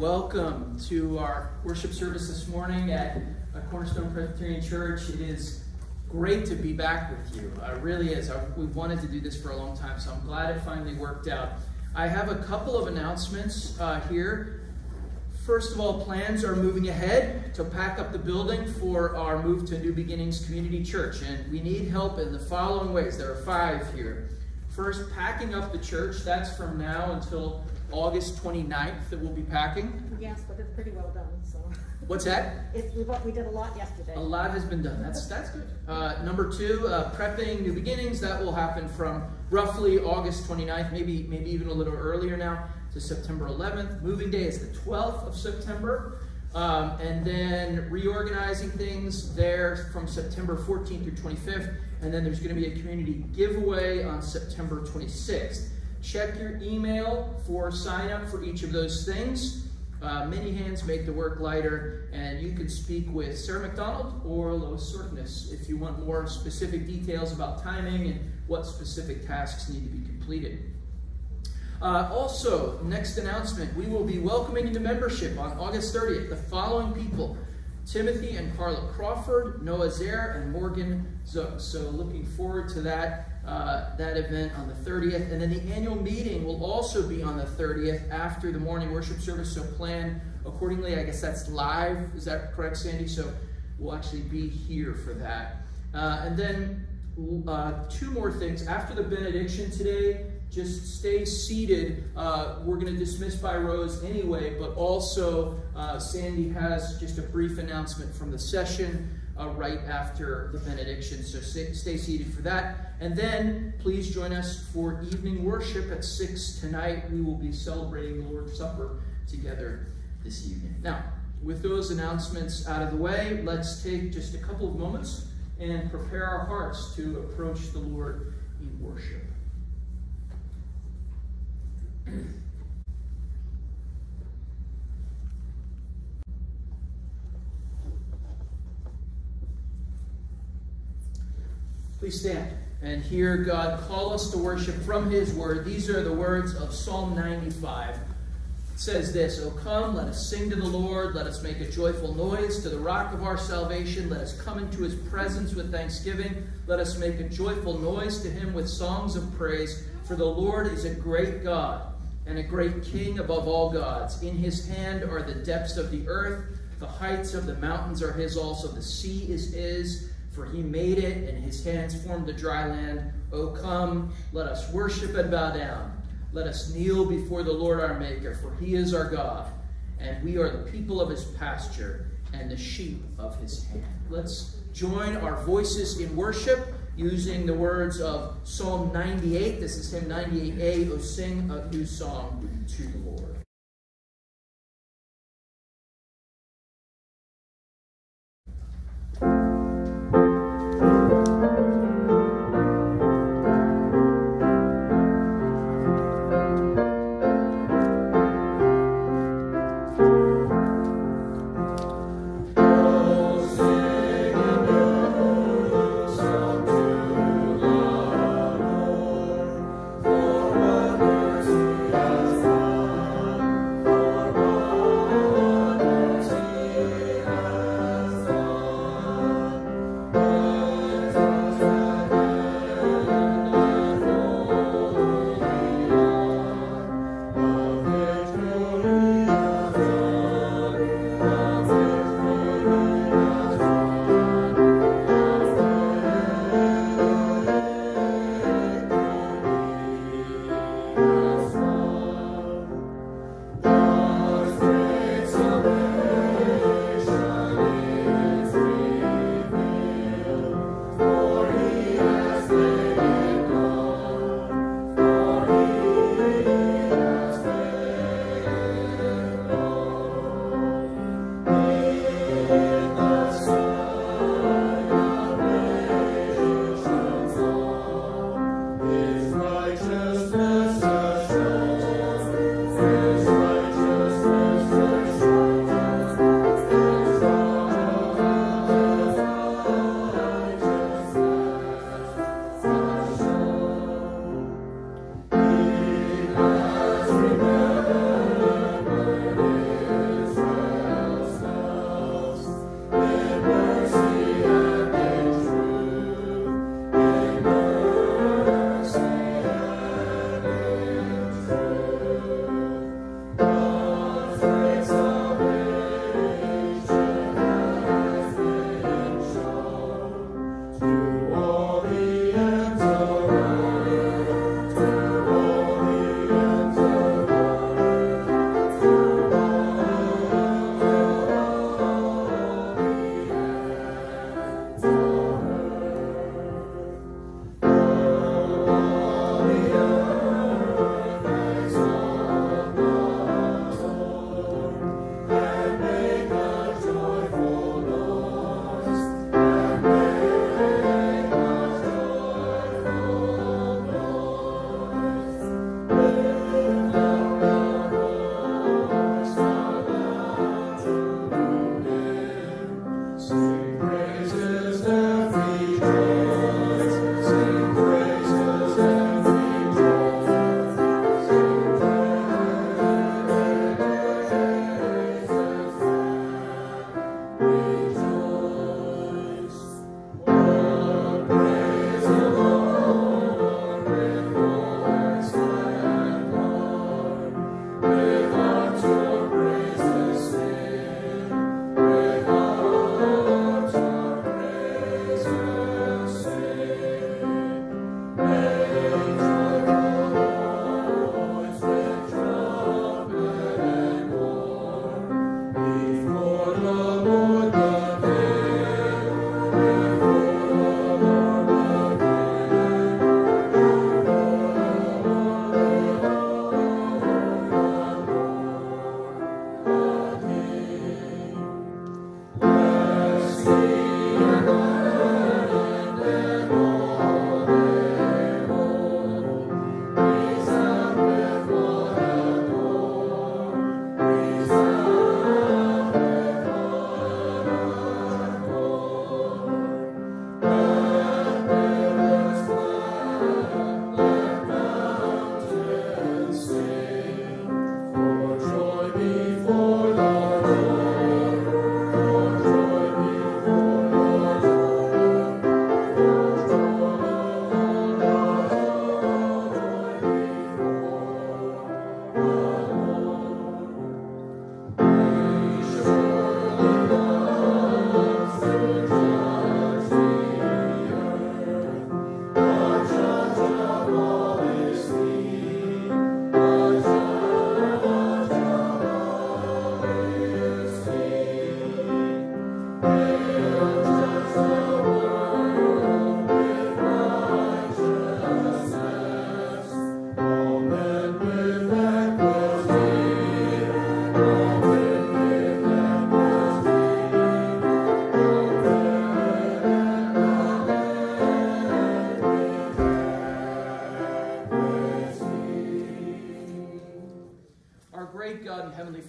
welcome to our worship service this morning at Cornerstone Presbyterian Church. It is great to be back with you. Uh, it really is. I, we wanted to do this for a long time, so I'm glad it finally worked out. I have a couple of announcements uh, here. First of all, plans are moving ahead to pack up the building for our move to New Beginnings Community Church, and we need help in the following ways. There are five here. First, packing up the church. That's from now until August 29th that we'll be packing. Yes, but it's pretty well done, so. What's that? It's, we, we did a lot yesterday. A lot has been done. That's that's good. Uh, number two, uh, prepping new beginnings. That will happen from roughly August 29th, maybe maybe even a little earlier now, to September 11th. Moving day is the 12th of September. Um, and then reorganizing things there from September 14th through 25th. And then there's going to be a community giveaway on September 26th. Check your email for sign up for each of those things. Uh, many hands make the work lighter, and you can speak with Sarah McDonald or Lois Sorkness if you want more specific details about timing and what specific tasks need to be completed. Uh, also, next announcement, we will be welcoming into membership on August 30th the following people. Timothy and Carla Crawford, Noah Zare, and Morgan Zook. So looking forward to that uh, that event on the 30th. And then the annual meeting will also be on the 30th after the morning worship service. So plan accordingly. I guess that's live. Is that correct, Sandy? So we'll actually be here for that. Uh, and then uh, two more things. After the benediction today, just stay seated. Uh, we're going to dismiss by rows anyway, but also uh, Sandy has just a brief announcement from the session uh, right after the benediction. So stay, stay, seated for that. And then please join us for evening worship at 6 tonight. We will be celebrating the Lord's Supper together this evening. Now, with those announcements out of the way, let's take just a couple of moments and prepare our hearts to approach the Lord in worship. Please stand and hear God call us to worship from his word. These are the words of Psalm 95. It says this, O come, let us sing to the Lord. Let us make a joyful noise to the rock of our salvation. Let us come into his presence with thanksgiving. Let us make a joyful noise to him with songs of praise. For the Lord is a great God and a great king above all gods. In his hand are the depths of the earth. The heights of the mountains are his also. The sea is his for he made it, and his hands formed the dry land. O come, let us worship and bow down. Let us kneel before the Lord our Maker, for he is our God, and we are the people of his pasture and the sheep of his hand. Let's join our voices in worship using the words of Psalm 98. This is hymn 98a, O sing a new song to the Lord.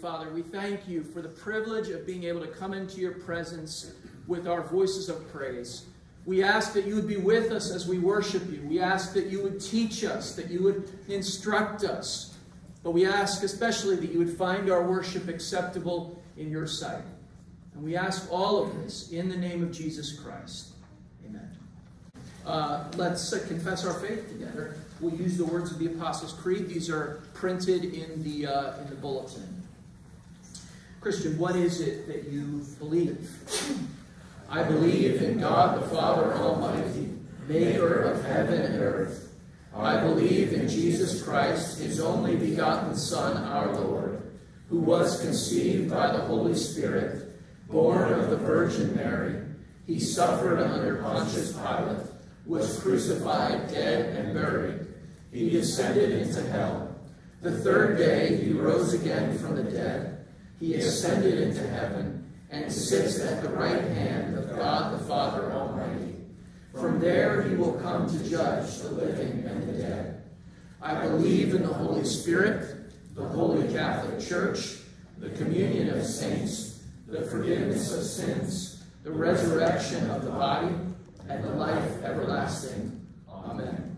Father, we thank you for the privilege of being able to come into your presence with our voices of praise. We ask that you would be with us as we worship you. We ask that you would teach us, that you would instruct us. But we ask especially that you would find our worship acceptable in your sight. And we ask all of this in the name of Jesus Christ. Amen. Uh, let's uh, confess our faith together. We'll use the words of the Apostles' Creed. These are printed in the, uh, in the bulletin. Christian, what is it that you believe? I believe in God the Father Almighty, maker of heaven and earth. I believe in Jesus Christ, his only begotten Son, our Lord, who was conceived by the Holy Spirit, born of the Virgin Mary. He suffered under Pontius Pilate, was crucified, dead, and buried. He descended into hell. The third day he rose again from the dead. He ascended into heaven and sits at the right hand of God the Father Almighty. From there he will come to judge the living and the dead. I believe in the Holy Spirit, the Holy Catholic Church, the communion of saints, the forgiveness of sins, the resurrection of the body, and the life everlasting. Amen.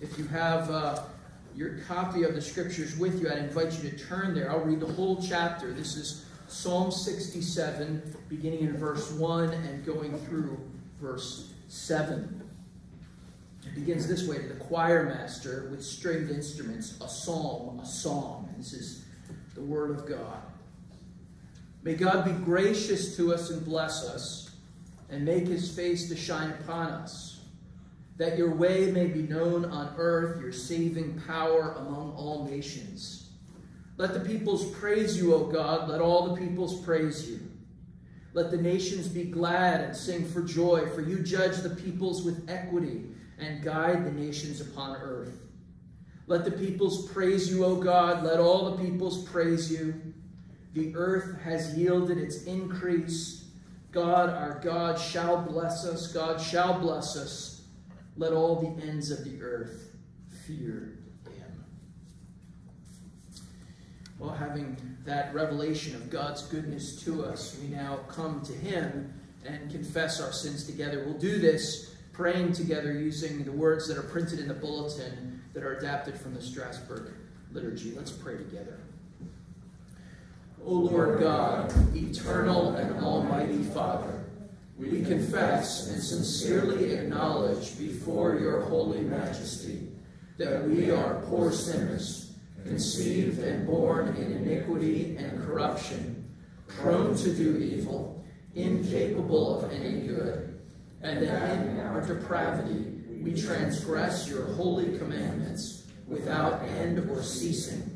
If you have uh, your copy of the scriptures with you, I'd invite you to turn there. I'll read the whole chapter. This is Psalm 67, beginning in verse 1 and going through verse 7. It begins this way to the choir master with stringed instruments, a psalm, a song. And this is the word of God. May God be gracious to us and bless us, and make his face to shine upon us that your way may be known on earth, your saving power among all nations. Let the peoples praise you, O God. Let all the peoples praise you. Let the nations be glad and sing for joy, for you judge the peoples with equity and guide the nations upon earth. Let the peoples praise you, O God. Let all the peoples praise you. The earth has yielded its increase. God, our God, shall bless us. God shall bless us let all the ends of the earth fear him. Well, having that revelation of God's goodness to us, we now come to him and confess our sins together. We'll do this praying together using the words that are printed in the bulletin that are adapted from the Strasbourg liturgy. Let's pray together. O Lord God, eternal and almighty Father, we confess and sincerely acknowledge before your holy majesty that we are poor sinners, conceived and born in iniquity and corruption, prone to do evil, incapable of any good, and that in our depravity we transgress your holy commandments without end or ceasing.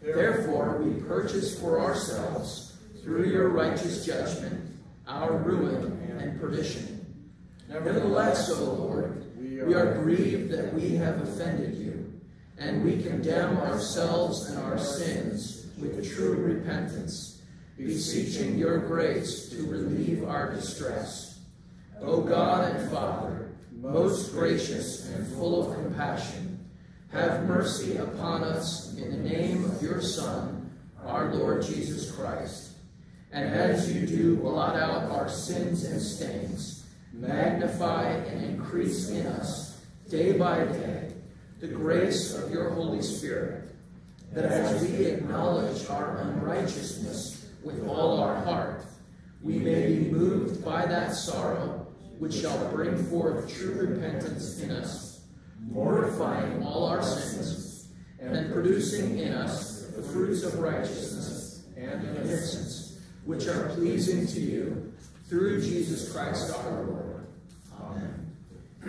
Therefore we purchase for ourselves, through your righteous judgment, our ruin and perdition. Nevertheless, O Lord, we are grieved that we have offended you, and we condemn ourselves and our sins with true repentance, beseeching your grace to relieve our distress. O God and Father, most gracious and full of compassion, have mercy upon us in the name of your Son, our Lord Jesus Christ and as you do blot out our sins and stains, magnify and increase in us day by day the grace of your Holy Spirit, that as we acknowledge our unrighteousness with all our heart, we may be moved by that sorrow which shall bring forth true repentance in us, mortifying all our sins, and producing in us the fruits of righteousness and innocence which are pleasing to you, through Jesus Christ our Lord. Amen.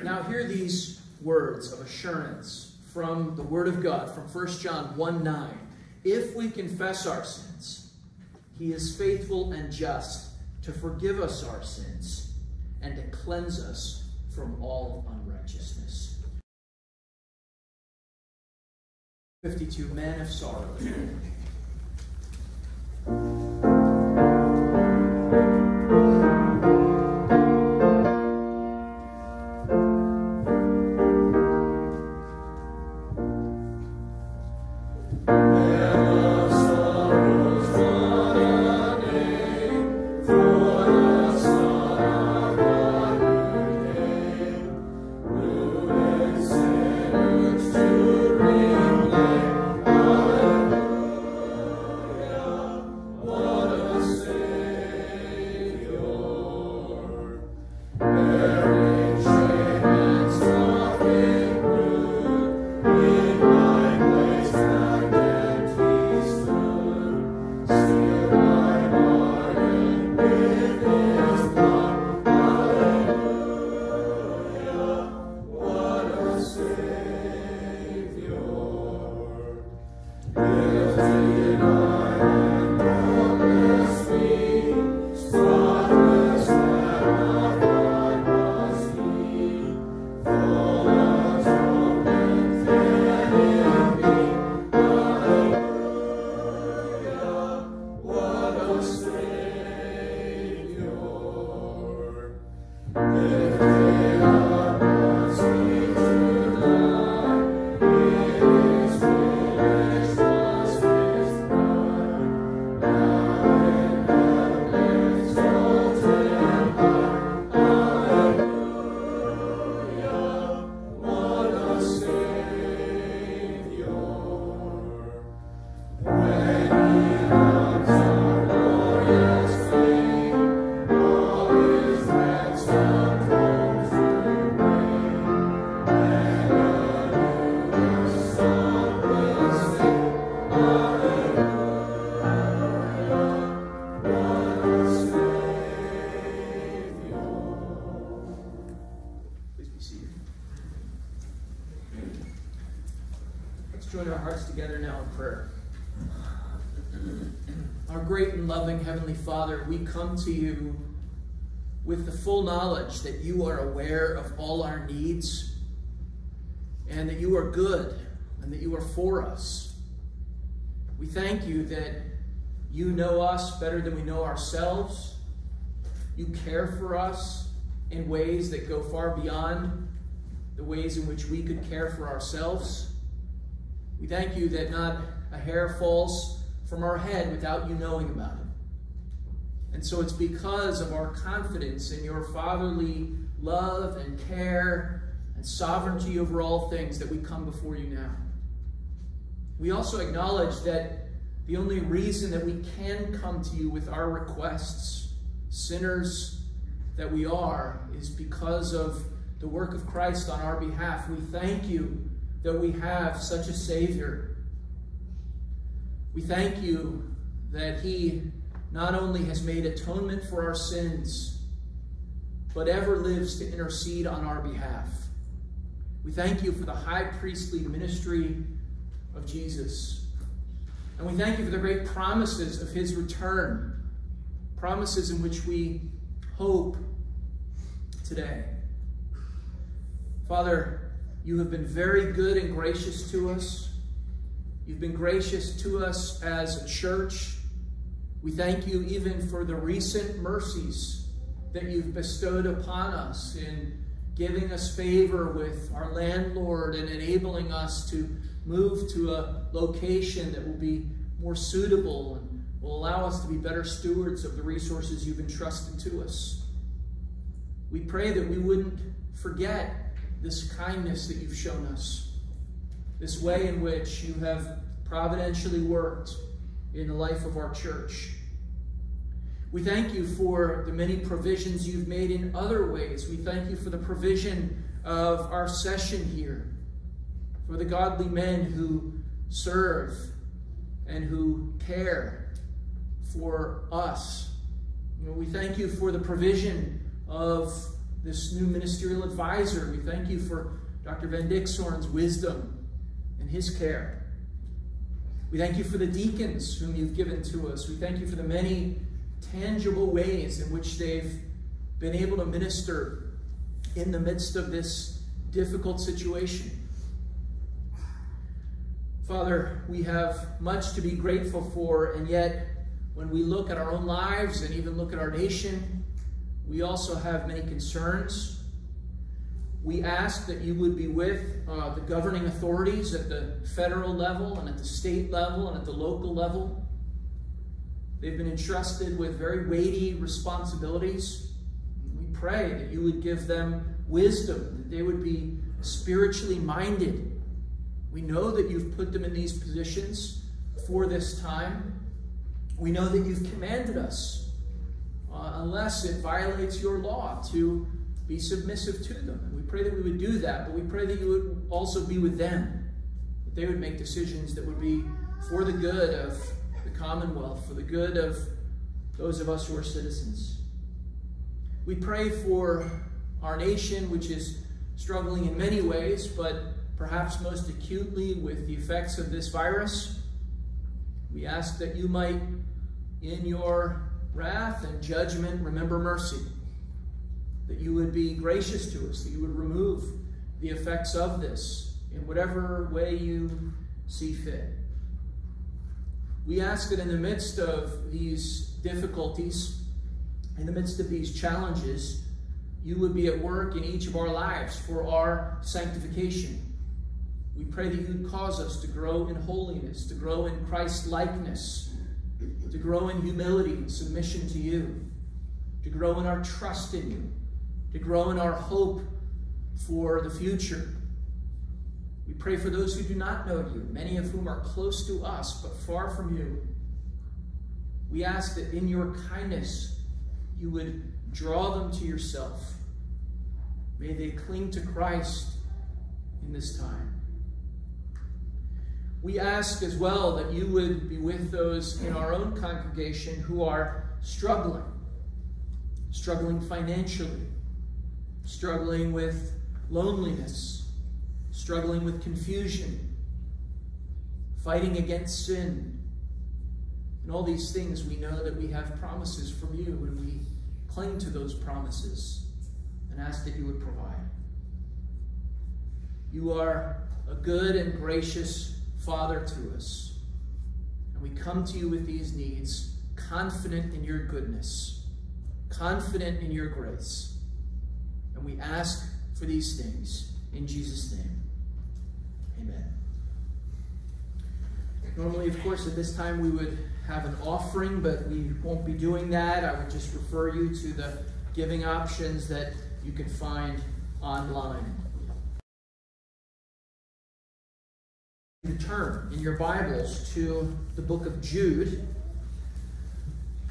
Now hear these words of assurance from the Word of God, from 1 John 1 9. If we confess our sins, he is faithful and just to forgive us our sins and to cleanse us from all unrighteousness. 52 Men of Sorrow. Come to you with the full knowledge that you are aware of all our needs and that you are good and that you are for us. We thank you that you know us better than we know ourselves. You care for us in ways that go far beyond the ways in which we could care for ourselves. We thank you that not a hair falls from our head without you knowing about it. And so it's because of our confidence in your fatherly love and care and sovereignty over all things that we come before you now. We also acknowledge that the only reason that we can come to you with our requests, sinners that we are, is because of the work of Christ on our behalf. We thank you that we have such a Savior. We thank you that He not only has made atonement for our sins, but ever lives to intercede on our behalf. We thank you for the high priestly ministry of Jesus. And we thank you for the great promises of his return, promises in which we hope today. Father, you have been very good and gracious to us. You've been gracious to us as a church. We thank you even for the recent mercies that you've bestowed upon us in giving us favor with our landlord and enabling us to move to a location that will be more suitable and will allow us to be better stewards of the resources you've entrusted to us. We pray that we wouldn't forget this kindness that you've shown us, this way in which you have providentially worked in the life of our church. We thank you for the many provisions you've made in other ways. We thank you for the provision of our session here, for the godly men who serve and who care for us. You know, we thank you for the provision of this new ministerial advisor. We thank you for Dr. Van Dixhoorn's wisdom and his care. We thank you for the deacons whom you've given to us. We thank you for the many tangible ways in which they've been able to minister in the midst of this difficult situation. Father, we have much to be grateful for, and yet when we look at our own lives and even look at our nation, we also have many concerns. We ask that you would be with uh, the governing authorities at the federal level and at the state level and at the local level. They've been entrusted with very weighty responsibilities. We pray that you would give them wisdom, that they would be spiritually minded. We know that you've put them in these positions for this time. We know that you've commanded us, uh, unless it violates your law, to be submissive to them. And we pray that we would do that, but we pray that you would also be with them, that they would make decisions that would be for the good of the commonwealth, for the good of those of us who are citizens. We pray for our nation, which is struggling in many ways, but perhaps most acutely with the effects of this virus. We ask that you might, in your wrath and judgment, remember mercy. That you would be gracious to us, that you would remove the effects of this in whatever way you see fit. We ask that in the midst of these difficulties, in the midst of these challenges, you would be at work in each of our lives for our sanctification. We pray that you'd cause us to grow in holiness, to grow in Christ likeness, to grow in humility and submission to you, to grow in our trust in you, to grow in our hope for the future, we pray for those who do not know you, many of whom are close to us but far from you. We ask that in your kindness you would draw them to yourself. May they cling to Christ in this time. We ask as well that you would be with those in our own congregation who are struggling, struggling financially, struggling with loneliness, struggling with confusion, fighting against sin. And all these things, we know that we have promises from you, and we cling to those promises and ask that you would provide. You are a good and gracious Father to us. And we come to you with these needs, confident in your goodness, confident in your grace. And we ask for these things in Jesus' name. Amen. Normally, of course, at this time we would have an offering, but we won't be doing that. I would just refer you to the giving options that you can find online. You turn in your Bibles to the book of Jude.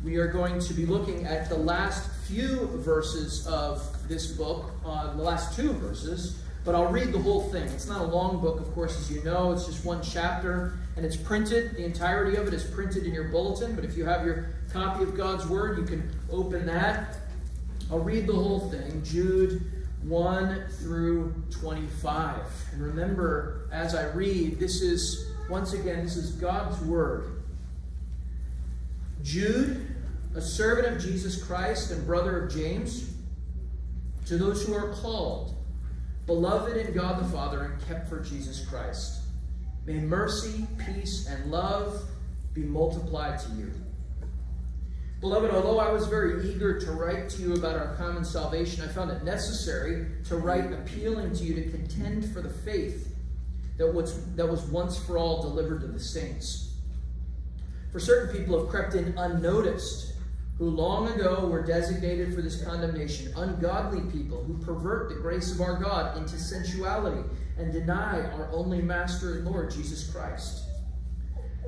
We are going to be looking at the last few verses of this book, uh, the last two verses, but I'll read the whole thing. It's not a long book, of course, as you know. It's just one chapter, and it's printed. The entirety of it is printed in your bulletin, but if you have your copy of God's Word, you can open that. I'll read the whole thing. Jude 1 through 25. And remember, as I read, this is, once again, this is God's Word. Jude, a servant of Jesus Christ and brother of James, to those who are called, beloved in God the Father, and kept for Jesus Christ, may mercy, peace, and love be multiplied to you. Beloved, although I was very eager to write to you about our common salvation, I found it necessary to write appealing to you to contend for the faith that was, once for all delivered to the saints. For certain people have crept in unnoticed, who long ago were designated for this condemnation, ungodly people who pervert the grace of our God into sensuality and deny our only Master and Lord, Jesus Christ.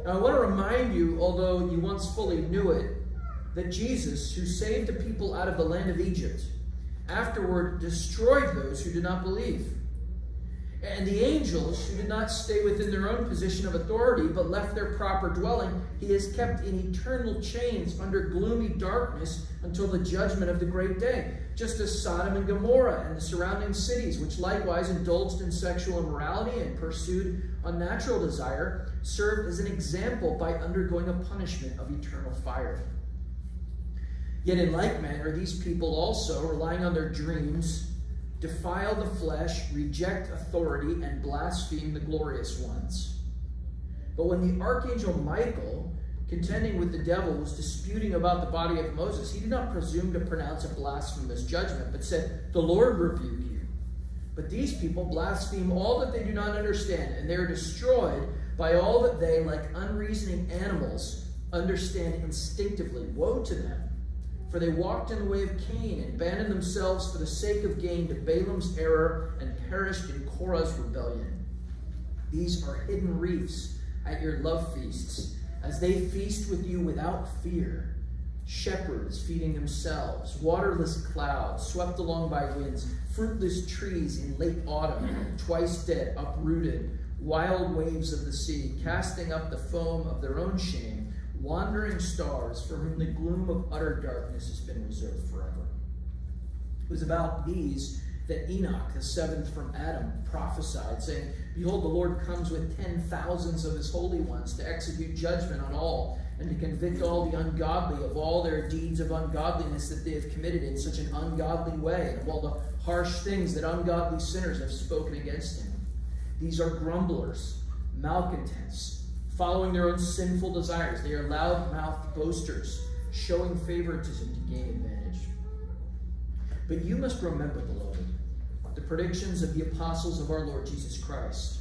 Now, I want to remind you, although you once fully knew it, that Jesus, who saved the people out of the land of Egypt, afterward destroyed those who did not believe. And the angels, who did not stay within their own position of authority, but left their proper dwelling, he has kept in eternal chains under gloomy darkness until the judgment of the great day. Just as Sodom and Gomorrah and the surrounding cities, which likewise indulged in sexual immorality and pursued unnatural desire, served as an example by undergoing a punishment of eternal fire. Yet in like manner, these people also, relying on their dreams, defile the flesh, reject authority, and blaspheme the glorious ones. But when the archangel Michael, contending with the devil, was disputing about the body of Moses, he did not presume to pronounce a blasphemous judgment, but said, The Lord rebuke you. But these people blaspheme all that they do not understand, and they are destroyed by all that they, like unreasoning animals, understand instinctively. Woe to them! For they walked in the way of Cain and abandoned themselves for the sake of gain to Balaam's error and perished in Korah's rebellion. These are hidden reefs at your love feasts, as they feast with you without fear. Shepherds feeding themselves, waterless clouds swept along by winds, fruitless trees in late autumn, twice dead, uprooted, wild waves of the sea, casting up the foam of their own shame wandering stars for whom the gloom of utter darkness has been reserved forever. It was about these that Enoch, the seventh from Adam, prophesied, saying, Behold, the Lord comes with ten thousands of his holy ones to execute judgment on all and to convict all the ungodly of all their deeds of ungodliness that they have committed in such an ungodly way, and of all the harsh things that ungodly sinners have spoken against him. These are grumblers, malcontents, following their own sinful desires. They are loud-mouthed boasters, showing favoritism to gain advantage. But you must remember, beloved, the predictions of the apostles of our Lord Jesus Christ.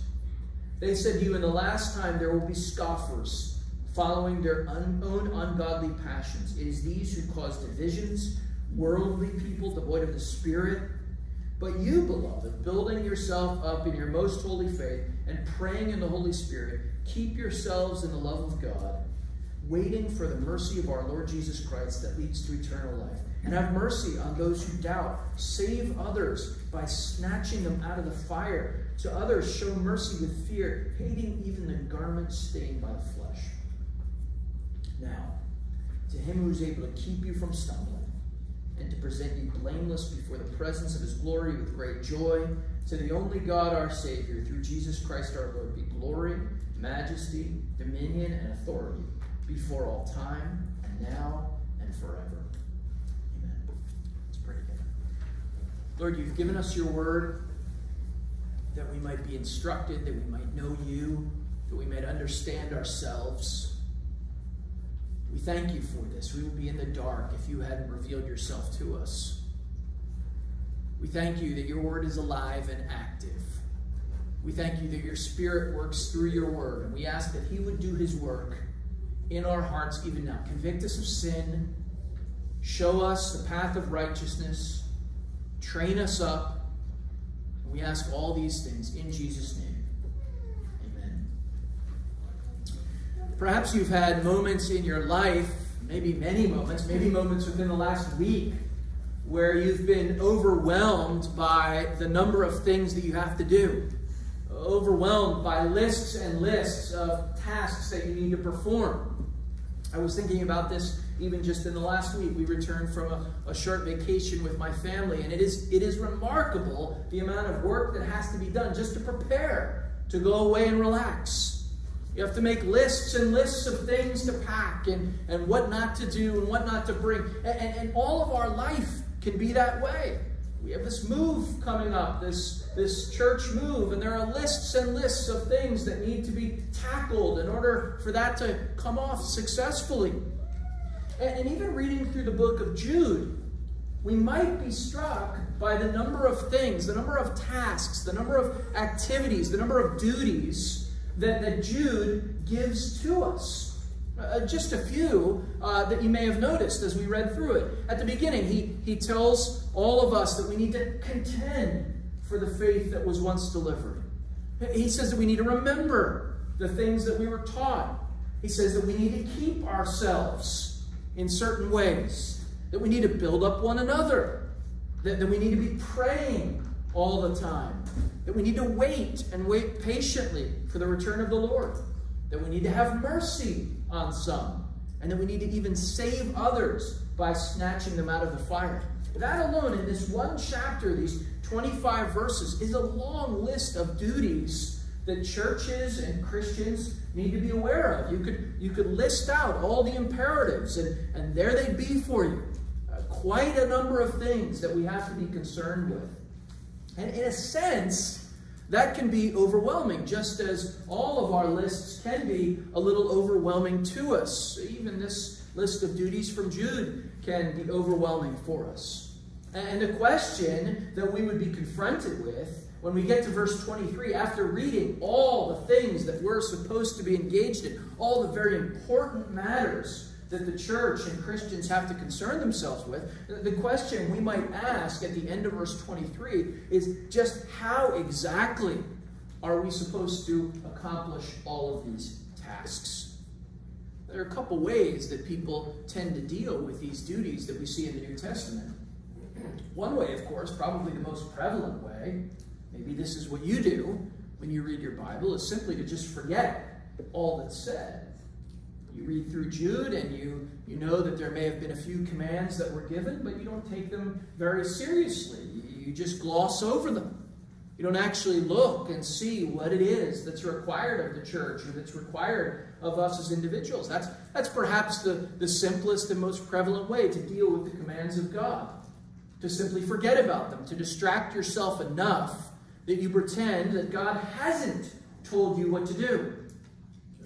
They said to you, in the last time there will be scoffers, following their own ungodly passions. It is these who cause divisions, worldly people devoid of the Spirit. But you, beloved, building yourself up in your most holy faith and praying in the Holy Spirit, Keep yourselves in the love of God, waiting for the mercy of our Lord Jesus Christ that leads to eternal life. And have mercy on those who doubt. Save others by snatching them out of the fire. To others, show mercy with fear, hating even the garment stained by the flesh. Now, to him who is able to keep you from stumbling and to present you blameless before the presence of his glory with great joy, to the only God our Savior, through Jesus Christ our Lord, be glory, majesty, dominion, and authority before all time, and now, and forever. Amen. Let's pray together. Lord, you've given us your word that we might be instructed, that we might know you, that we might understand ourselves. We thank you for this. We would be in the dark if you hadn't revealed yourself to us. We thank you that your word is alive and active. We thank you that your spirit works through your word. And we ask that he would do his work in our hearts even now. Convict us of sin. Show us the path of righteousness. Train us up. And we ask all these things in Jesus' name. Amen. Perhaps you've had moments in your life, maybe many moments, maybe moments within the last week, where you've been overwhelmed by the number of things that you have to do, overwhelmed by lists and lists of tasks that you need to perform. I was thinking about this even just in the last week. We returned from a, a short vacation with my family, and it is, it is remarkable the amount of work that has to be done just to prepare to go away and relax. You have to make lists and lists of things to pack and, and what not to do and what not to bring. And, and, and all of our life can be that way. We have this move coming up, this, this church move, and there are lists and lists of things that need to be tackled in order for that to come off successfully. And, and even reading through the book of Jude, we might be struck by the number of things, the number of tasks, the number of activities, the number of duties that, that Jude gives to us. Uh, just a few uh, that you may have noticed as we read through it. At the beginning, he, he tells all of us that we need to contend for the faith that was once delivered. He says that we need to remember the things that we were taught. He says that we need to keep ourselves in certain ways, that we need to build up one another, that, that we need to be praying all the time, that we need to wait and wait patiently for the return of the Lord, that we need to have mercy on some, and that we need to even save others by snatching them out of the fire. That alone, in this one chapter, these 25 verses, is a long list of duties that churches and Christians need to be aware of. You could, you could list out all the imperatives, and, and there they'd be for you. Uh, quite a number of things that we have to be concerned with. And in a sense, that can be overwhelming, just as all of our lists can be a little overwhelming to us. Even this list of duties from Jude can be overwhelming for us. And the question that we would be confronted with when we get to verse 23, after reading all the things that we're supposed to be engaged in, all the very important matters that the church and Christians have to concern themselves with. The question we might ask at the end of verse 23 is just how exactly are we supposed to accomplish all of these tasks? There are a couple ways that people tend to deal with these duties that we see in the New Testament. One way, of course, probably the most prevalent way, maybe this is what you do when you read your Bible, is simply to just forget all that's said you read through Jude and you, you know that there may have been a few commands that were given, but you don't take them very seriously. You just gloss over them. You don't actually look and see what it is that's required of the church or that's required of us as individuals. That's, that's perhaps the, the simplest and most prevalent way to deal with the commands of God. To simply forget about them, to distract yourself enough that you pretend that God hasn't told you what to do.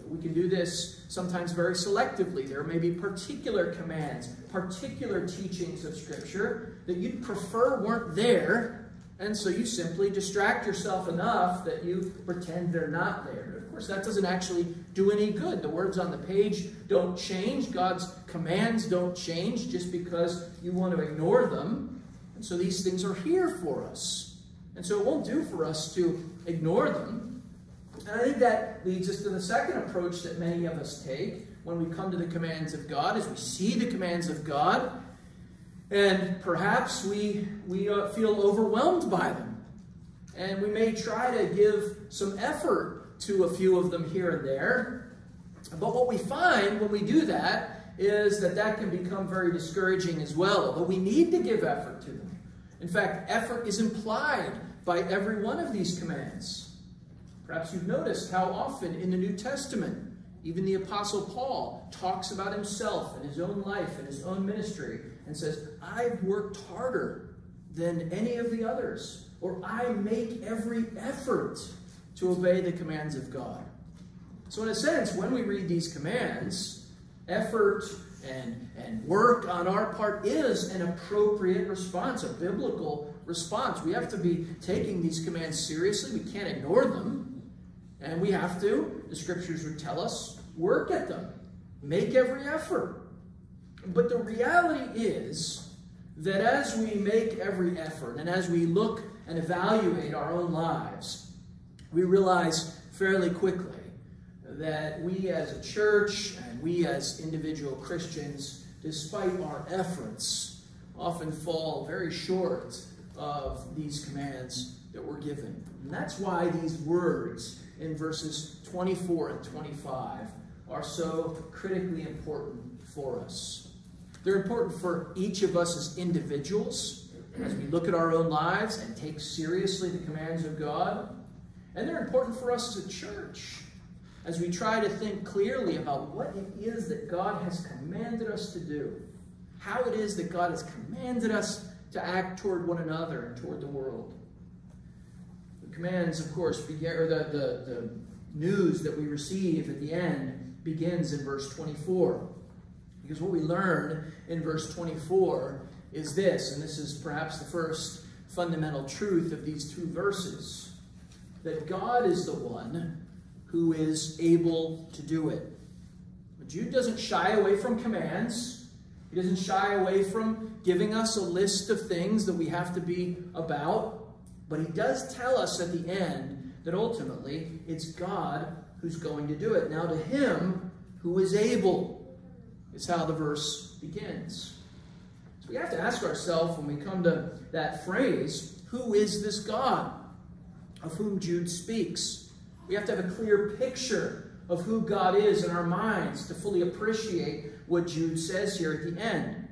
We can do this sometimes very selectively. There may be particular commands, particular teachings of Scripture that you'd prefer weren't there, and so you simply distract yourself enough that you pretend they're not there. Of course, that doesn't actually do any good. The words on the page don't change. God's commands don't change just because you want to ignore them. And so these things are here for us. And so it won't do for us to ignore them. And I think that leads us to the second approach that many of us take when we come to the commands of God, as we see the commands of God, and perhaps we, we uh, feel overwhelmed by them. And we may try to give some effort to a few of them here and there. But what we find when we do that is that that can become very discouraging as well. But we need to give effort to them. In fact, effort is implied by every one of these commands. Perhaps you've noticed how often in the New Testament, even the Apostle Paul talks about himself and his own life and his own ministry and says, I've worked harder than any of the others, or I make every effort to obey the commands of God. So, in a sense, when we read these commands, effort and, and work on our part is an appropriate response, a biblical response. We have to be taking these commands seriously. We can't ignore them. And we have to, the scriptures would tell us, work at them. Make every effort. But the reality is that as we make every effort and as we look and evaluate our own lives, we realize fairly quickly that we as a church and we as individual Christians, despite our efforts, often fall very short of these commands that we're given. And that's why these words in verses 24 and 25 are so critically important for us. They're important for each of us as individuals as we look at our own lives and take seriously the commands of God. And they're important for us as a church as we try to think clearly about what it is that God has commanded us to do, how it is that God has commanded us to act toward one another and toward the world. The commands, of course, begin, or the, the, the news that we receive at the end begins in verse 24. Because what we learn in verse 24 is this, and this is perhaps the first fundamental truth of these two verses, that God is the one who is able to do it. But Jude doesn't shy away from commands. He doesn't shy away from giving us a list of things that we have to be about. But he does tell us at the end that ultimately it's God who's going to do it. Now to him who is able is how the verse begins. So we have to ask ourselves when we come to that phrase, who is this God of whom Jude speaks? We have to have a clear picture of who God is in our minds to fully appreciate what Jude says here at the end.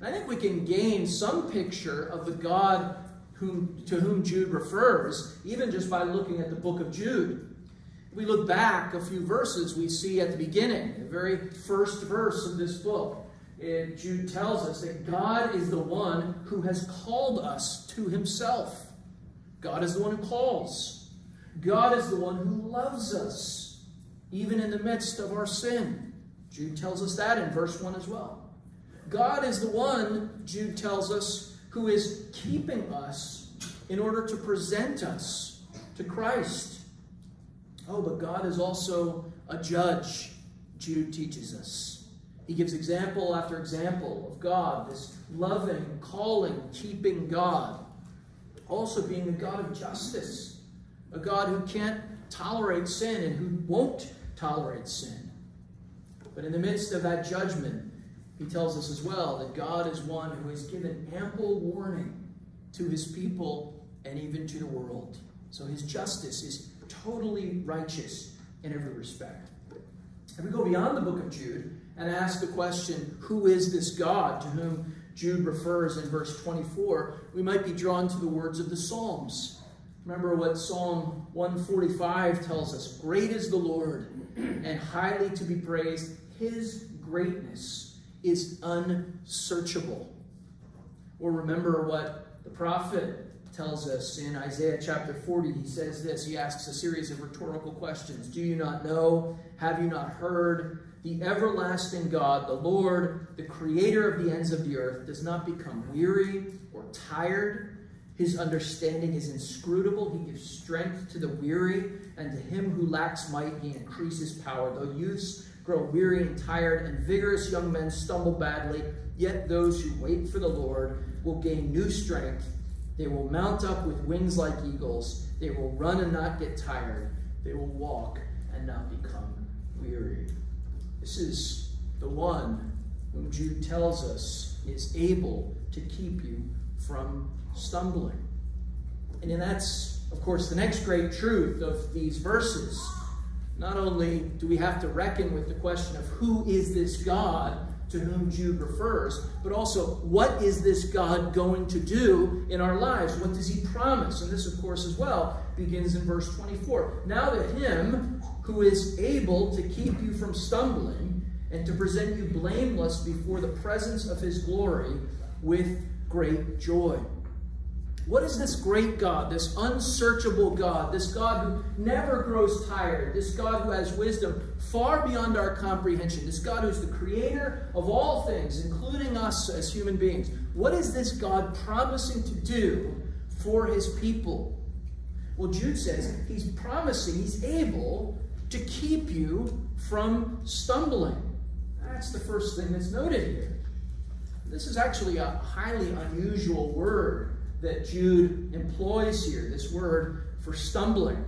And I think we can gain some picture of the God whom, to whom Jude refers, even just by looking at the book of Jude. We look back a few verses, we see at the beginning, the very first verse of this book, it, Jude tells us that God is the one who has called us to himself. God is the one who calls. God is the one who loves us, even in the midst of our sin. Jude tells us that in verse 1 as well. God is the one, Jude tells us, who is keeping us in order to present us to Christ. Oh, but God is also a judge, Jude teaches us. He gives example after example of God, this loving, calling, keeping God, also being a God of justice a God who can't tolerate sin and who won't tolerate sin. But in the midst of that judgment, he tells us as well that God is one who has given ample warning to his people and even to the world. So his justice is totally righteous in every respect. If we go beyond the book of Jude and ask the question, who is this God to whom Jude refers in verse 24, we might be drawn to the words of the Psalms. Remember what Psalm 145 tells us Great is the Lord, and highly to be praised. His greatness is unsearchable. Or remember what the prophet tells us in Isaiah chapter 40. He says this He asks a series of rhetorical questions Do you not know? Have you not heard? The everlasting God, the Lord, the creator of the ends of the earth, does not become weary or tired his understanding is inscrutable. He gives strength to the weary, and to him who lacks might, he increases power. Though youths grow weary and tired, and vigorous young men stumble badly, yet those who wait for the Lord will gain new strength. They will mount up with wings like eagles. They will run and not get tired. They will walk and not become weary. This is the one whom Jude tells us is able to keep you from stumbling. And that's, of course, the next great truth of these verses. Not only do we have to reckon with the question of who is this God to whom Jude refers, but also what is this God going to do in our lives? What does he promise? And this, of course, as well begins in verse 24. Now to him who is able to keep you from stumbling and to present you blameless before the presence of his glory with great joy. What is this great God, this unsearchable God, this God who never grows tired, this God who has wisdom far beyond our comprehension, this God who's the creator of all things, including us as human beings? What is this God promising to do for his people? Well, Jude says he's promising, he's able to keep you from stumbling. That's the first thing that's noted here. This is actually a highly unusual word that Jude employs here, this word for stumbling.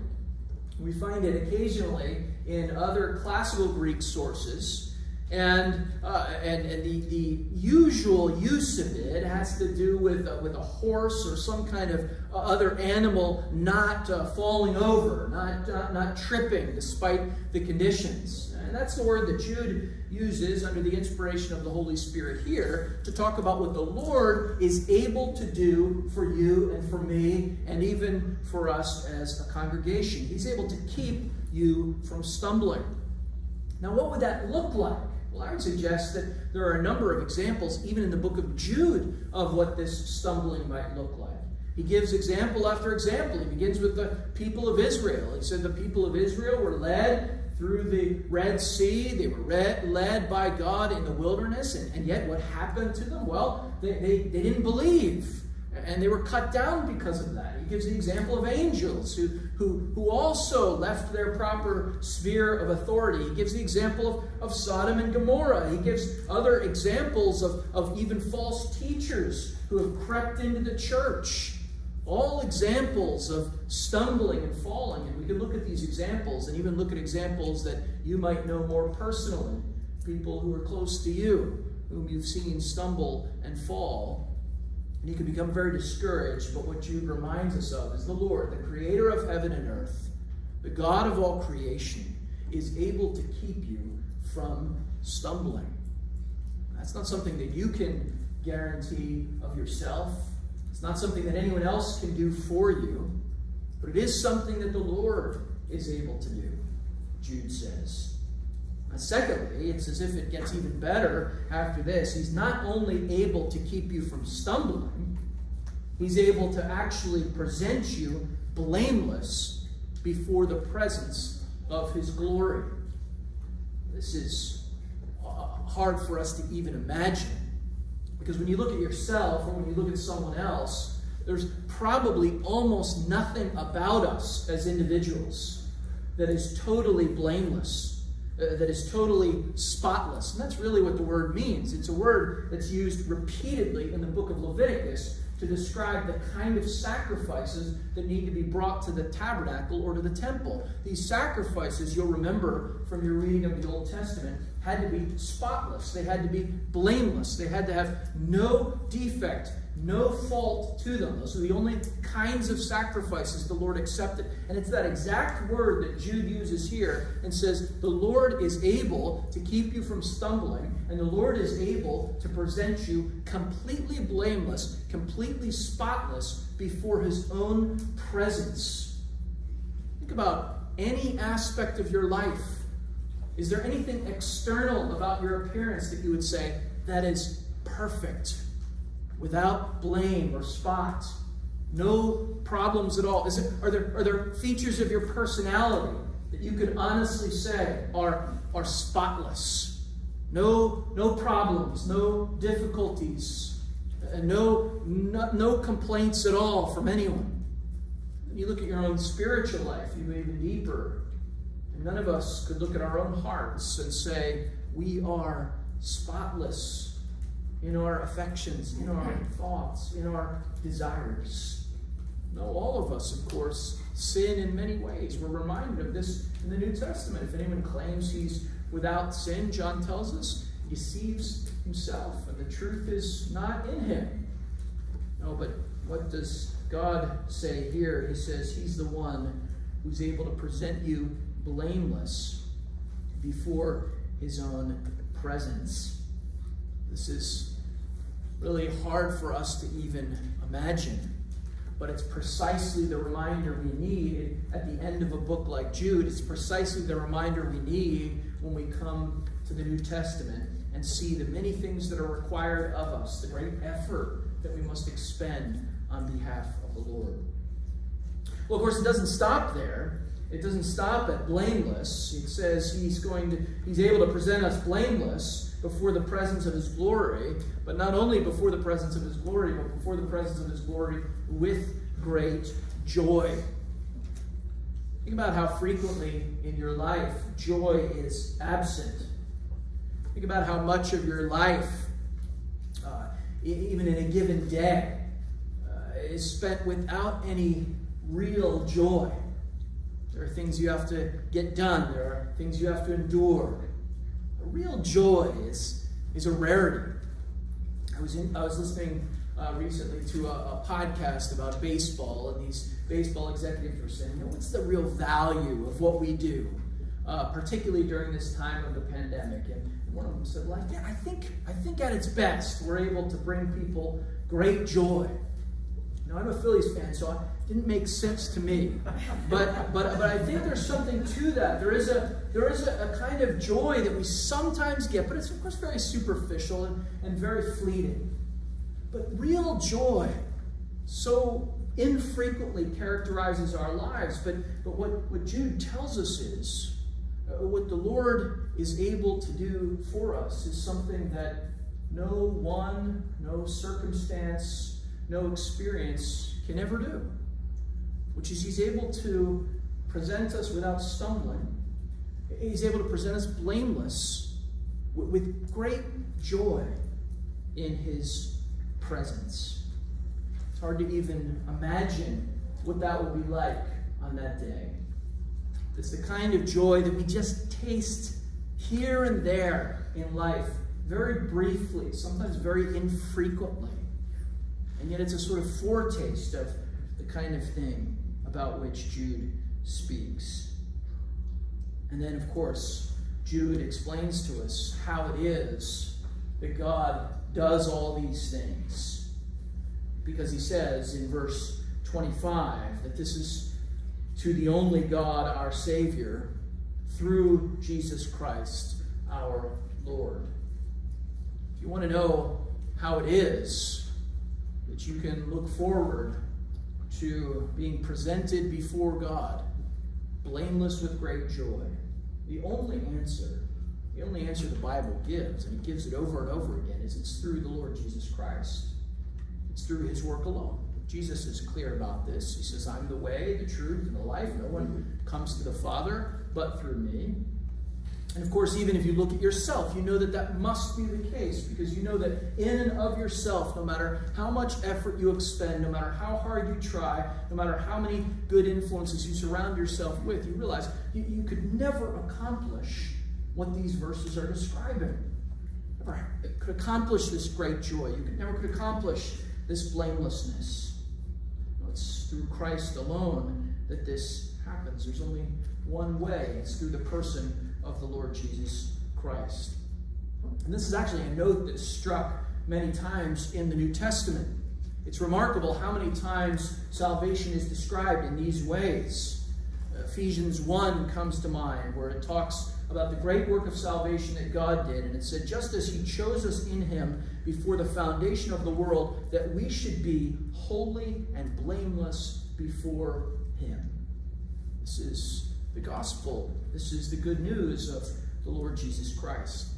We find it occasionally in other classical Greek sources. And, uh, and, and the, the usual use of it has to do with, uh, with a horse or some kind of uh, other animal not uh, falling over, not, uh, not tripping despite the conditions. And that's the word that Jude uses under the inspiration of the Holy Spirit here to talk about what the Lord is able to do for you and for me and even for us as a congregation. He's able to keep you from stumbling. Now, what would that look like? Well, I would suggest that there are a number of examples, even in the book of Jude, of what this stumbling might look like. He gives example after example. He begins with the people of Israel. He said the people of Israel were led through the Red Sea. They were led by God in the wilderness. And, and yet, what happened to them? Well, they, they, they didn't believe. And they were cut down because of that. He gives the example of angels who, who, who also left their proper sphere of authority. He gives the example of, of Sodom and Gomorrah. He gives other examples of, of even false teachers who have crept into the church. All examples of stumbling and falling. And we can look at these examples and even look at examples that you might know more personally. People who are close to you, whom you've seen stumble and fall. And you can become very discouraged, but what Jude reminds us of is the Lord, the creator of heaven and earth, the God of all creation, is able to keep you from stumbling. That's not something that you can guarantee of yourself. It's not something that anyone else can do for you, but it is something that the Lord is able to do, Jude says. And secondly, it's as if it gets even better after this. He's not only able to keep you from stumbling, he's able to actually present you blameless before the presence of his glory. This is uh, hard for us to even imagine. Because when you look at yourself or when you look at someone else, there's probably almost nothing about us as individuals that is totally blameless uh, that is totally spotless. And that's really what the word means. It's a word that's used repeatedly in the book of Leviticus to describe the kind of sacrifices that need to be brought to the tabernacle or to the temple. These sacrifices, you'll remember from your reading of the Old Testament, had to be spotless. They had to be blameless. They had to have no defect, no fault to them. Those are the only kinds of sacrifices the Lord accepted. And it's that exact word that Jude uses here and says, The Lord is able to keep you from stumbling, and the Lord is able to present you completely blameless, completely spotless before his own presence. Think about any aspect of your life. Is there anything external about your appearance that you would say, that is perfect? without blame or spot. No problems at all. Is it, are, there, are there features of your personality that you could honestly say are, are spotless? No, no problems, no difficulties, and no, no, no complaints at all from anyone. You look at your own spiritual life, you go even deeper. None of us could look at our own hearts and say, we are spotless in our affections, in our thoughts, in our desires. No, all of us, of course, sin in many ways. We're reminded of this in the New Testament. If anyone claims he's without sin, John tells us, he deceives himself, and the truth is not in him. No, but what does God say here? He says he's the one who's able to present you blameless before his own presence. This is really hard for us to even imagine, but it's precisely the reminder we need at the end of a book like Jude. It's precisely the reminder we need when we come to the New Testament and see the many things that are required of us, the great effort that we must expend on behalf of the Lord. Well, of course, it doesn't stop there. It doesn't stop at blameless. It says he's going to, he's able to present us blameless before the presence of his glory, but not only before the presence of his glory, but before the presence of his glory with great joy. Think about how frequently in your life joy is absent. Think about how much of your life, uh, even in a given day, uh, is spent without any real joy. There are things you have to get done. There are things you have to endure. A real joy is, is a rarity. I was, in, I was listening uh, recently to a, a, podcast about baseball, and these baseball executives were saying, you know, what's the real value of what we do, uh, particularly during this time of the pandemic? And one of them said, well, yeah, I think, I think at its best, we're able to bring people great joy. Now, I'm a Phillies fan, so it didn't make sense to me. But, but, but I think there's something to that. There is, a, there is a, a kind of joy that we sometimes get, but it's, of course, very superficial and, and very fleeting. But real joy so infrequently characterizes our lives. But, but what, what Jude tells us is uh, what the Lord is able to do for us is something that no one, no circumstance, no experience can ever do, which is He's able to present us without stumbling. He's able to present us blameless with great joy in His presence. It's hard to even imagine what that will be like on that day. It's the kind of joy that we just taste here and there in life, very briefly, sometimes very infrequently. And yet it's a sort of foretaste of the kind of thing about which Jude speaks. And then, of course, Jude explains to us how it is that God does all these things. Because he says in verse 25 that this is to the only God, our Savior, through Jesus Christ, our Lord. If you want to know how it is that you can look forward to being presented before God, blameless with great joy. The only answer, the only answer the Bible gives, and it gives it over and over again, is it's through the Lord Jesus Christ. It's through his work alone. Jesus is clear about this. He says, I'm the way, the truth, and the life. No one comes to the Father but through me. And of course, even if you look at yourself, you know that that must be the case because you know that in and of yourself, no matter how much effort you expend, no matter how hard you try, no matter how many good influences you surround yourself with, you realize you, you could never accomplish what these verses are describing. Never could accomplish this great joy. You could never could accomplish this blamelessness. it's through Christ alone that this happens. There's only one way. It's through the person of the Lord Jesus Christ. And this is actually a note that's struck many times in the New Testament. It's remarkable how many times salvation is described in these ways. Ephesians 1 comes to mind where it talks about the great work of salvation that God did. And it said, just as he chose us in him before the foundation of the world, that we should be holy and blameless before him. This is the gospel. This is the good news of the Lord Jesus Christ.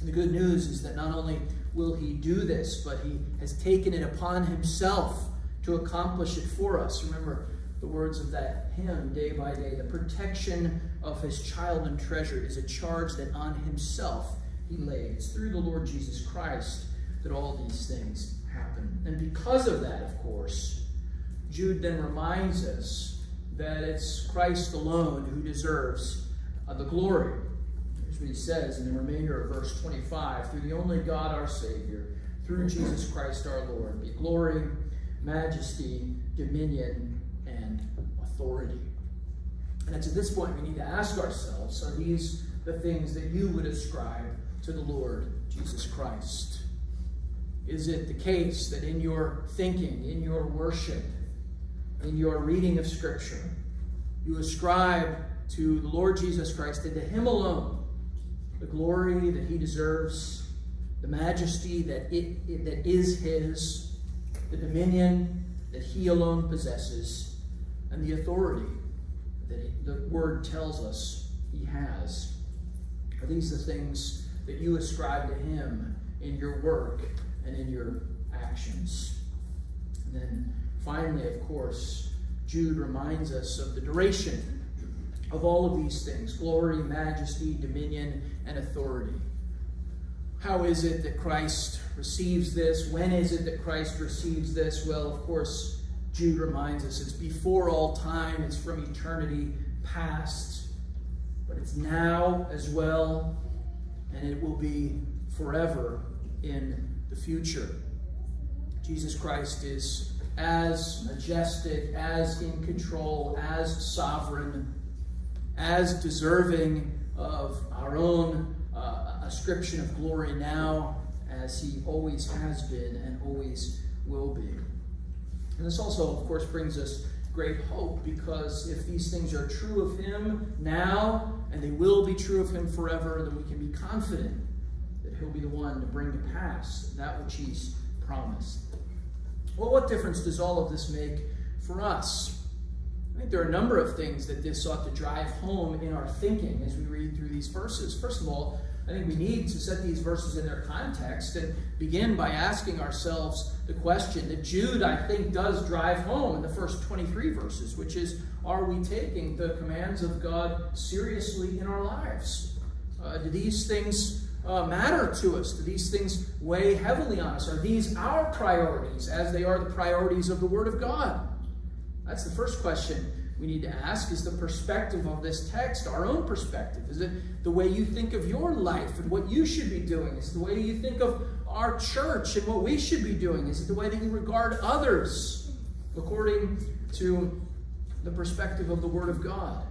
And the good news is that not only will he do this, but he has taken it upon himself to accomplish it for us. Remember the words of that hymn, day by day. The protection of his child and treasure is a charge that on himself he lays. Through the Lord Jesus Christ that all these things happen. And because of that, of course, Jude then reminds us that it's Christ alone who deserves uh, the glory. Here's what he says in the remainder of verse 25 through the only God our Savior, through Jesus Christ our Lord, be glory, majesty, dominion, and authority. And it's at this point we need to ask ourselves are these the things that you would ascribe to the Lord Jesus Christ? Is it the case that in your thinking, in your worship, in your reading of Scripture, you ascribe to the Lord Jesus Christ and to Him alone the glory that He deserves, the majesty that, it, it, that is His, the dominion that He alone possesses, and the authority that the Word tells us He has? Are these the things that you ascribe to Him in your work and in your actions? And then finally, of course, Jude reminds us of the duration of all of these things glory, majesty, dominion, and authority. How is it that Christ receives this? When is it that Christ receives this? Well, of course, Jude reminds us it's before all time, it's from eternity past, but it's now as well, and it will be forever in the future. Jesus Christ is as majestic, as in control, as sovereign, as deserving of our own uh, ascription of glory now as he always has been and always will be. And this also, of course, brings us great hope because if these things are true of him now and they will be true of him forever, then we can be confident that he'll be the one to bring to pass that which he's promised. Well, what difference does all of this make for us? I think there are a number of things that this ought to drive home in our thinking as we read through these verses. First of all, I think we need to set these verses in their context and begin by asking ourselves the question that Jude, I think, does drive home in the first 23 verses, which is Are we taking the commands of God seriously in our lives? Uh, do these things uh, matter to us? Do these things weigh heavily on us? Are these our priorities as they are the priorities of the Word of God? That's the first question we need to ask. Is the perspective of this text our own perspective? Is it the way you think of your life and what you should be doing? Is the way you think of our church and what we should be doing? Is it the way that you regard others according to the perspective of the Word of God?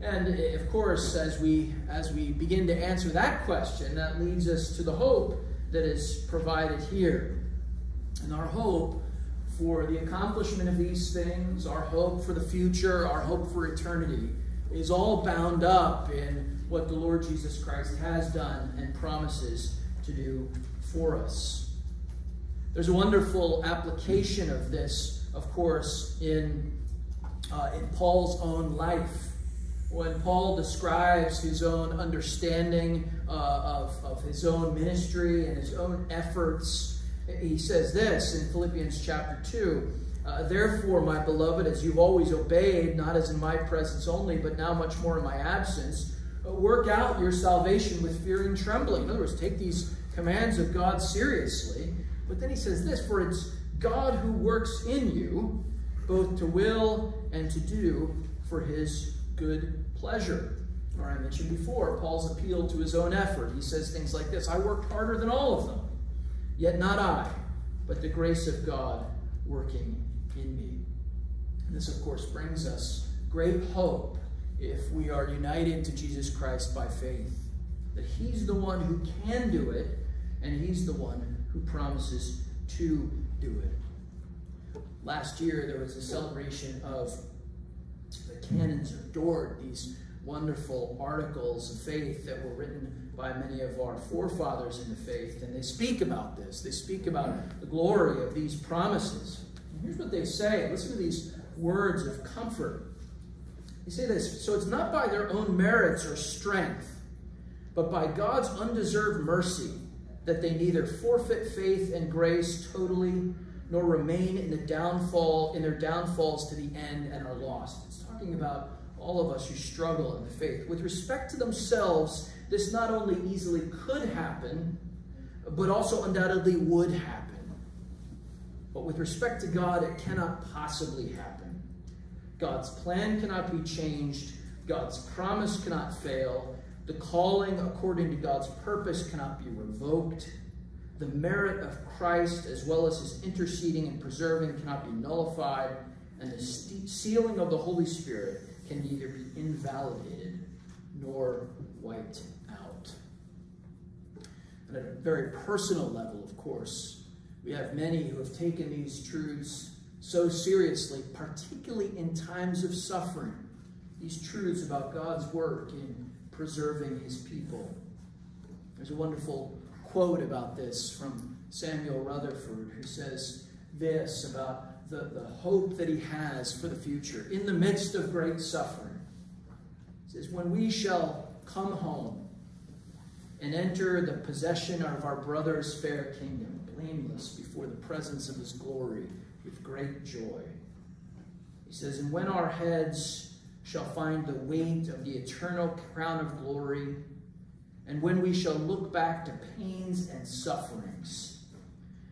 And of course, as we as we begin to answer that question, that leads us to the hope that is provided here. And our hope for the accomplishment of these things, our hope for the future, our hope for eternity, is all bound up in what the Lord Jesus Christ has done and promises to do for us. There's a wonderful application of this, of course, in, uh, in Paul's own life when Paul describes his own understanding uh, of, of his own ministry and his own efforts, he says this in Philippians chapter 2 uh, Therefore, my beloved, as you've always obeyed, not as in my presence only, but now much more in my absence, uh, work out your salvation with fear and trembling. In other words, take these commands of God seriously. But then he says this For it's God who works in you, both to will and to do for his good pleasure. Or I mentioned before, Paul's appeal to his own effort. He says things like this I worked harder than all of them, yet not I, but the grace of God working in me. And this, of course, brings us great hope if we are united to Jesus Christ by faith. That He's the one who can do it, and He's the one who promises to do it. Last year, there was a celebration of the canons Dort, these wonderful articles of faith that were written by many of our forefathers in the faith. And they speak about this. They speak about the glory of these promises. And here's what they say. Listen to these words of comfort. They say this So it's not by their own merits or strength, but by God's undeserved mercy that they neither forfeit faith and grace totally nor remain in the downfall in their downfalls to the end and are lost. Talking about all of us who struggle in the faith. With respect to themselves, this not only easily could happen, but also undoubtedly would happen. But with respect to God, it cannot possibly happen. God's plan cannot be changed. God's promise cannot fail. The calling according to God's purpose cannot be revoked. The merit of Christ, as well as his interceding and preserving, cannot be nullified. And the sealing of the Holy Spirit can neither be invalidated nor wiped out. at a very personal level, of course. We have many who have taken these truths so seriously, particularly in times of suffering. These truths about God's work in preserving his people. There's a wonderful quote about this from Samuel Rutherford who says this about the, the hope that he has for the future in the midst of great suffering. He says, When we shall come home and enter the possession of our brother's fair kingdom, blameless before the presence of his glory with great joy. He says, And when our heads shall find the weight of the eternal crown of glory, and when we shall look back to pains and sufferings,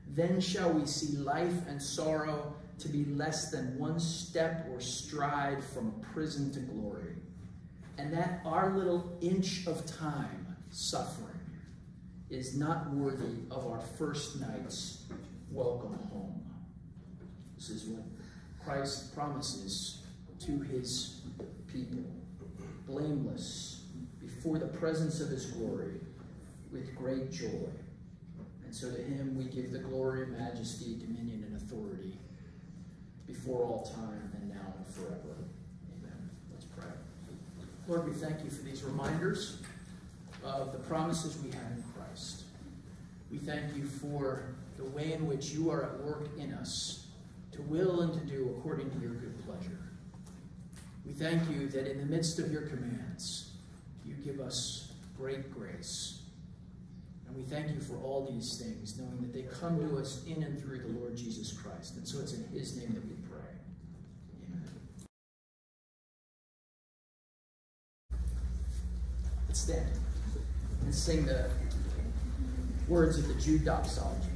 then shall we see life and sorrow to be less than one step or stride from prison to glory, and that our little inch of time, suffering, is not worthy of our first night's welcome home. This is what Christ promises to his people, blameless before the presence of his glory with great joy. And so to him we give the glory, majesty, dominion, and authority before all time and now and forever. Amen. Let's pray. Lord, we thank you for these reminders of the promises we have in Christ. We thank you for the way in which you are at work in us to will and to do according to your good pleasure. We thank you that in the midst of your commands, you give us great grace. And we thank you for all these things, knowing that they come to us in and through the Lord Jesus Christ. And so it's in his name that we pray. Amen. Let's stand and sing the words of the Jude doxology.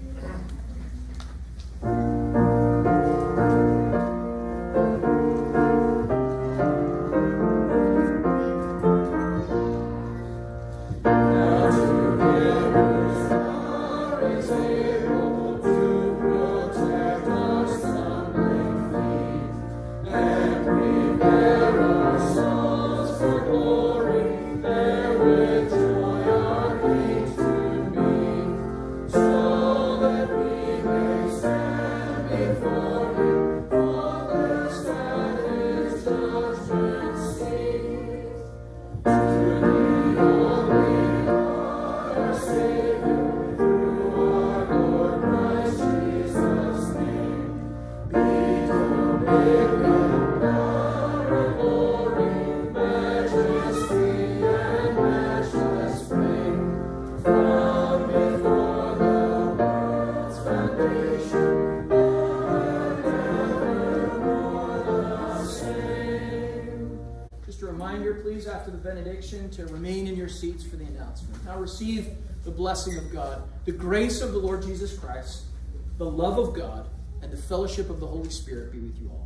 To remain in your seats for the announcement. Now receive the blessing of God, the grace of the Lord Jesus Christ, the love of God, and the fellowship of the Holy Spirit be with you all.